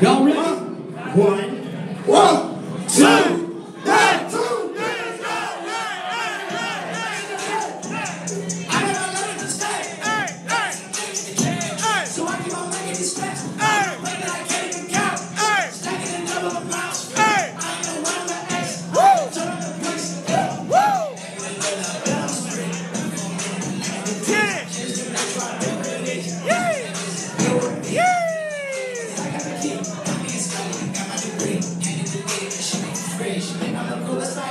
Y'all ready? One. One. Let's